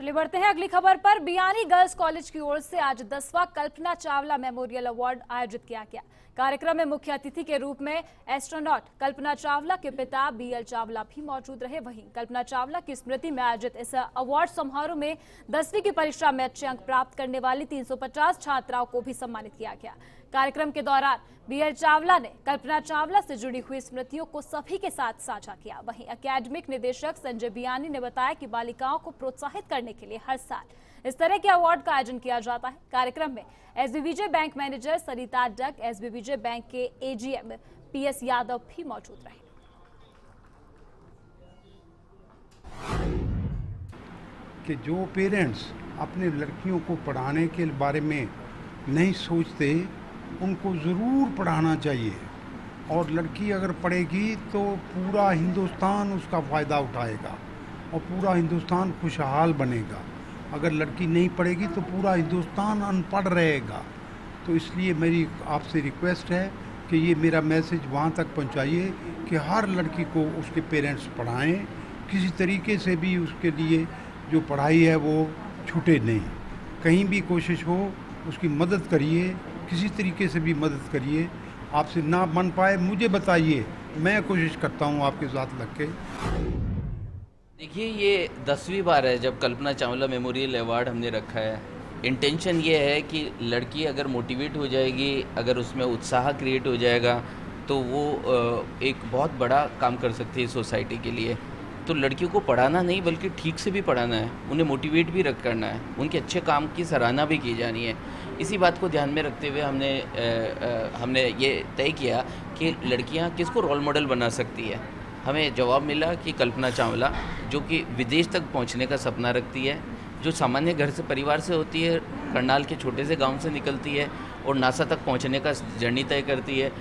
चलिए बढ़ते हैं अगली खबर पर। बियानी गर्ल्स कॉलेज की ओर से आज दसवां कल्पना चावला मेमोरियल अवार्ड आयोजित किया गया। कार्यक्रम में मुख्य अतिथि के रूप में एस्ट्रोनॉट कल्पना चावला के पिता बीएल चावला भी मौजूद रहे। वहीं कल्पना चावला की स्मृति में आयोजित इस अवार्ड समारोह में दसवीं की परीक्षा में अच्छे अंक प्राप्त करने वाली 350 छात्राओं को भी सम्मानित किया गया। कार्यक्रम के दौरान बीएल चावला ने कल्पना चावला से जुड़ी हुई स्मृतियों को सभी के साथ साझा किया। वहीं अकेडमिक निदेशक संजय बियानी ने बताया कि बालिकाओं को प्रोत्साहित करने के लिए हर साल इस तरह के अवार्ड का आयोजन किया जाता है। कार्यक्रम में एसबीविजय बैंक मैनेजर सरिता डक एसबीविजय बैंक के एजीएम पीएस यादव भी मौजूद रहे। कि जो पेरेंट्स अपने लड़कियों को पढ़ाने के बारे में नहीं सोचते उनको ज़रूर पढ़ाना चाहिए। और लड़की अगर पढ़ेगी तो पूरा हिंदुस्तान उसका फ़ायदा उठाएगा और पूरा हिंदुस्तान खुशहाल बनेगा। अगर लड़की नहीं पढ़ेगी तो पूरा हिंदुस्तान अनपढ़ रहेगा। तो इसलिए मेरी आपसे रिक्वेस्ट है कि ये मेरा मैसेज वहाँ तक पहुँचाइए कि हर लड़की को उसके पेरेंट्स पढ़ाएँ। किसी तरीके से भी उसके लिए जो पढ़ाई है वो छूटे नहीं। कहीं भी कोशिश हो, उसकी मदद करिए। किसी तरीके से भी मदद करिए, आपसे ना बन पाए, मुझे बताइए। मैं कोशिश करता हूँ आपके साथ लग के। देखिए, ये दसवीं बार है जब कल्पना चावला मेमोरियल अवार्ड हमने रखा है। इंटेंशन ये है कि लड़की अगर मोटिवेट हो जाएगी, अगर उसमें उत्साह क्रिएट हो जाएगा तो वो एक बहुत बड़ा काम कर सकती है सोसाइटी के लिए। तो लड़कियों को पढ़ाना नहीं बल्कि ठीक से भी पढ़ाना है। उन्हें मोटिवेट भी रख करना है। उनके अच्छे काम की सराहना भी की जानी है। इसी बात को ध्यान में रखते हुए हमने आ, आ, हमने ये तय किया कि लड़कियाँ किसको रोल मॉडल बना सकती है। हमें जवाब मिला कि कल्पना चावला जो कि विदेश तक पहुँचने का सपना रखती है जो सामान्य घर से परिवार से होती है करनाल के छोटे से गाँव से निकलती है और नासा तक पहुँचने का जर्नी तय करती है।